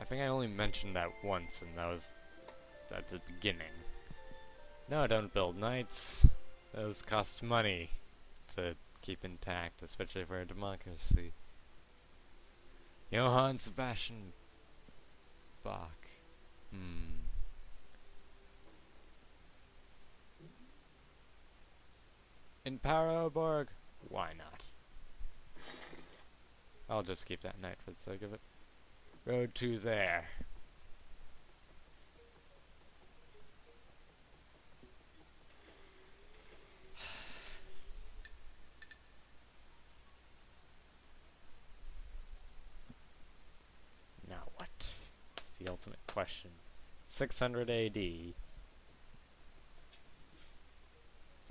I think I only mentioned that once, and that was at the beginning. No, don't build knights. Those cost money to keep intact, especially for a democracy. Johann Sebastian Bach. Hmm. In Paraborg? Why not? I'll just keep that knight for the sake of it. Road to there. now what? It's the ultimate question. 600 AD.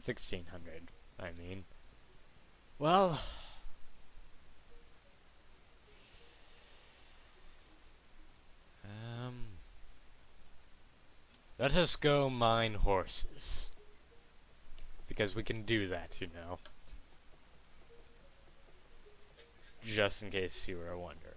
1600, I mean. Well... Um... Let us go mine horses. Because we can do that, you know. Just in case you were wondering.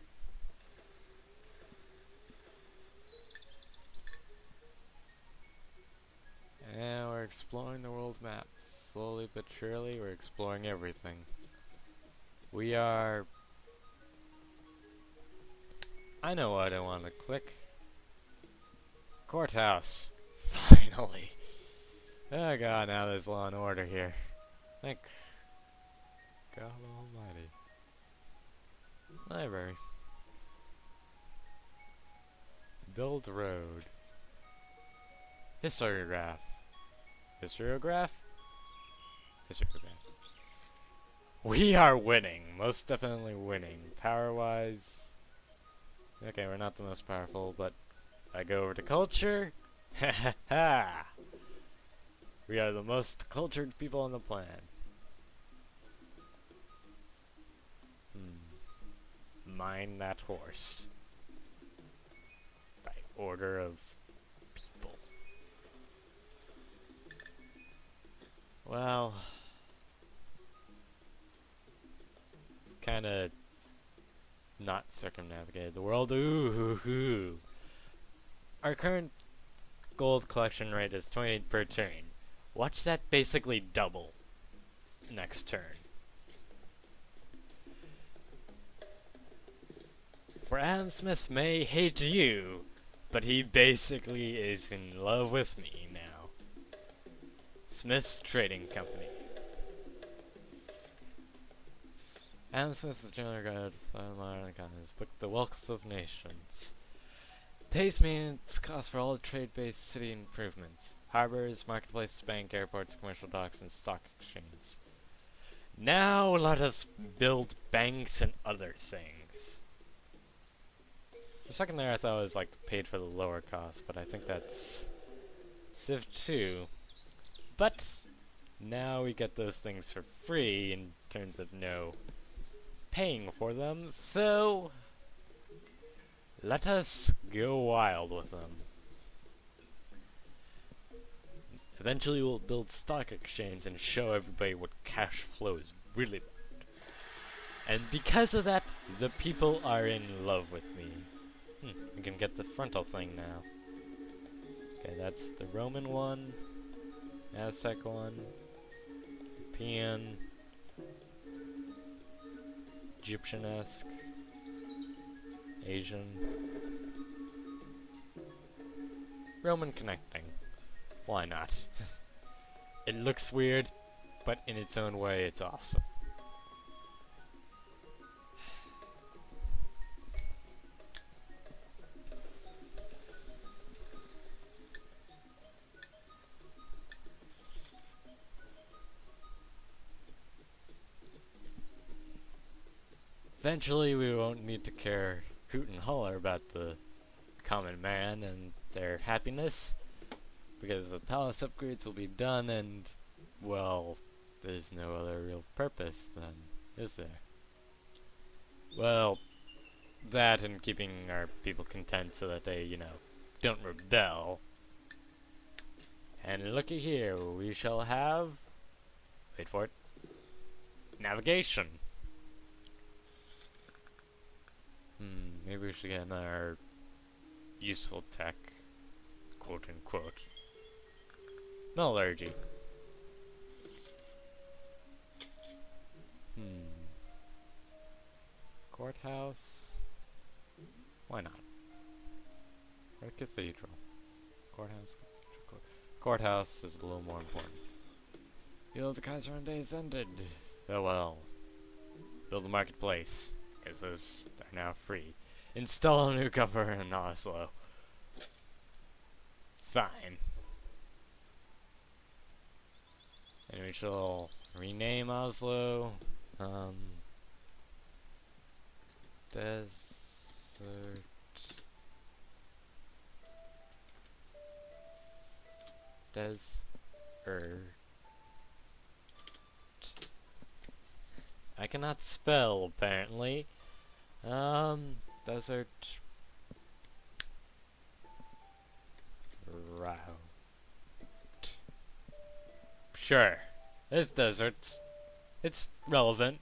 And we're exploring the world map. Slowly but surely, we're exploring everything. We are... I know what I want to click. Courthouse. Finally. Oh god, now there's law and order here. Thank God almighty. Library. Build road. Historiograph. Historiograph? Historiograph. We are winning. Most definitely winning. Power-wise... Okay, we're not the most powerful, but I go over to culture. Ha ha ha! We are the most cultured people on the planet. Hmm. Mine that horse. By order of people. Well... Kinda not circumnavigated the world. Ooh, hoo, hoo. Our current gold collection rate is 28 per turn. Watch that basically double next turn. For Adam Smith may hate you, but he basically is in love with me now. Smith's Trading Company. Adam Smith is generally regarded by modern economists, book The Wealth of Nations. Pays maintenance costs for all trade-based city improvements. Harbors, marketplaces, bank, airports, commercial docks, and stock exchanges. Now let us build banks and other things. For a second there I thought it was like paid for the lower cost, but I think that's Civ 2. But now we get those things for free in terms of no paying for them, so let us go wild with them. Eventually we'll build stock exchange and show everybody what cash flow is really about. And because of that, the people are in love with me. Hmm, we can get the frontal thing now. Okay, that's the Roman one, Aztec one, European, Egyptian-esque, Asian, Roman connecting. Why not? it looks weird, but in its own way, it's awesome. Eventually, we won't need to care hoot and holler about the common man and their happiness, because the palace upgrades will be done and, well, there's no other real purpose then, is there? Well, that and keeping our people content so that they, you know, don't rebel. And looky here, we shall have... Wait for it. Navigation. Hmm, maybe we should get another useful tech, quote unquote. Metallurgy. Hmm. Courthouse? Why not? Or cathedral. Courthouse, cathedral, court. Courthouse is a little more important. You know, the Kaiserun days ended. Oh well. Build a marketplace, because those are now free. Install a new cover in Oslo. Fine. And we shall rename Oslo. Um, desert. Desert. I cannot spell, apparently. Um, desert. Route. Sure. It's deserts. It's relevant.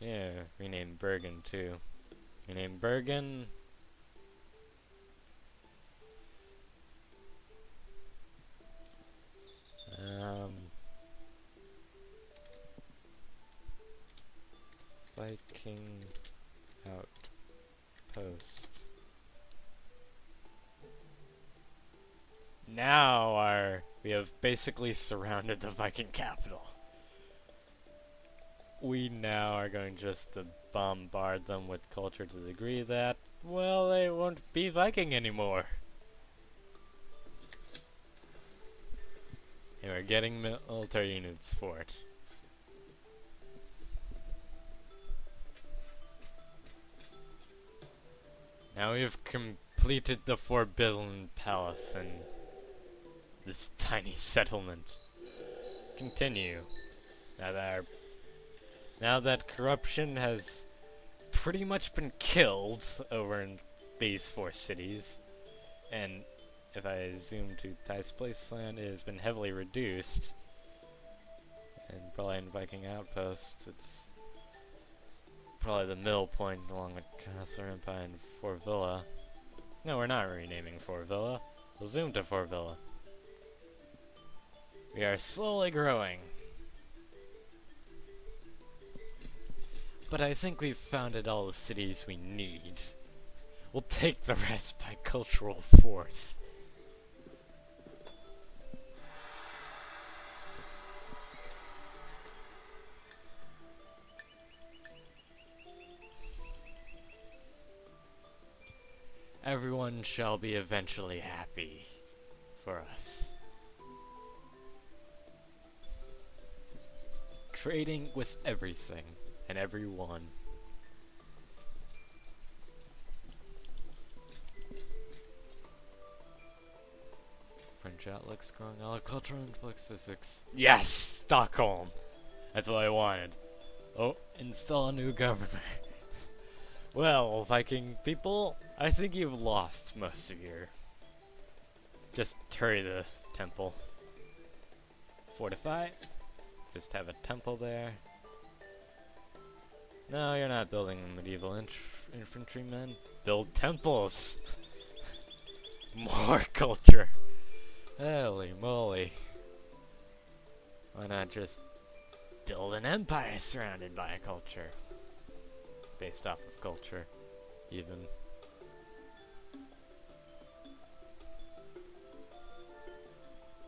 Yeah, rename Bergen too. Rename Bergen. Um, Viking outpost. Now our we have basically surrounded the Viking capital. We now are going just to bombard them with culture to the degree that, well, they won't be Viking anymore. And we're getting military units for it. Now we have completed the Forbidden Palace and this tiny settlement. Continue. Now that our, now that corruption has pretty much been killed over in these four cities, and if I zoom to Thais Placeland, it has been heavily reduced. And probably in Viking Outpost, it's probably the middle point along with Castle Empire and Fort Villa. No, we're not renaming Fort Villa. We'll zoom to Fort Villa. We are slowly growing. But I think we've founded all the cities we need. We'll take the rest by cultural force. Everyone shall be eventually happy for us. Trading with everything and everyone. French outlook's growing. All cultural influx is Yes! Stockholm! That's what I wanted. Oh, install a new government. well, Viking people, I think you've lost most of your... Just hurry the temple. Fortify. Just have a temple there. No, you're not building medieval infantrymen. Build temples! More culture! Holy moly. Why not just build an empire surrounded by a culture? Based off of culture, even.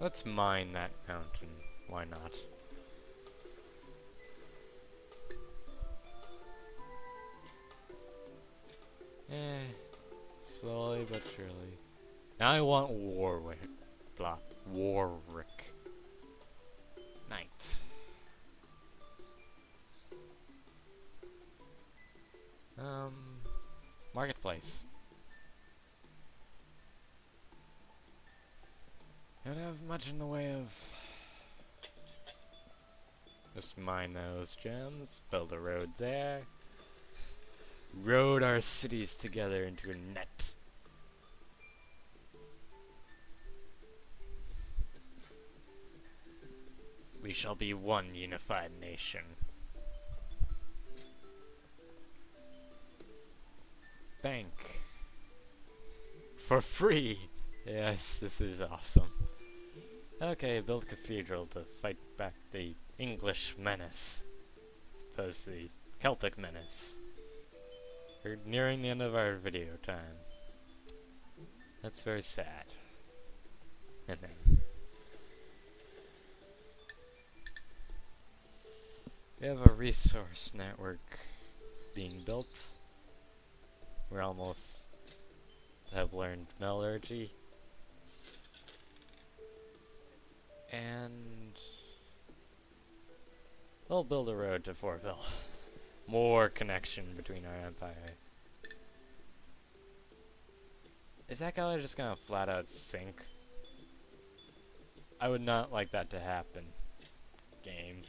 Let's mine that mountain. Why not? Eh, slowly but surely. Now I want Warwick. Blah. Warwick. Marketplace. Don't have much in the way of... Just mine those gems, build a road there. Road our cities together into a net. We shall be one unified nation. bank. For free! Yes, this is awesome. Okay, build cathedral to fight back the English menace. As the Celtic menace. We're nearing the end of our video time. That's very sad. And then we have a resource network being built. We're almost have learned metallurgy. And we'll build a road to Fortville. More connection between our empire. Is that guy just gonna flat out sink? I would not like that to happen. Game.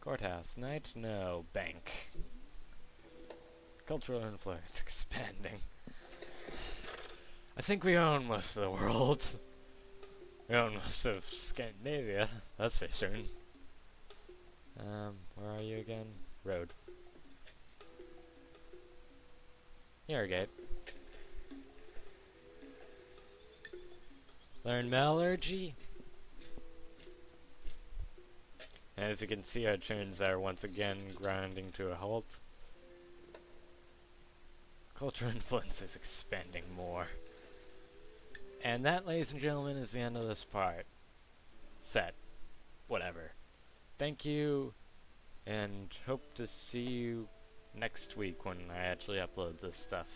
Courthouse. Knight? No. Bank. Cultural influence expanding. I think we own most of the world. we own most of Scandinavia, that's for certain. Um, where are you again? Road. Irrigate. Learn metallurgy. As you can see, our turns are once again grinding to a halt. Cultural influence is expanding more. And that, ladies and gentlemen, is the end of this part. Set. Whatever. Thank you, and hope to see you next week when I actually upload this stuff.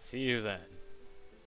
See you then.